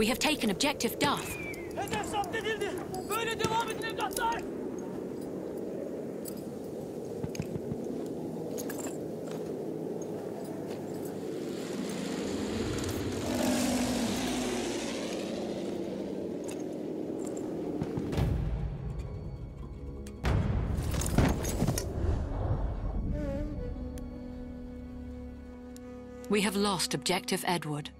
We have taken objective Duff. Hedef. Böyle devam edin evlatlar. We have lost objective Edward.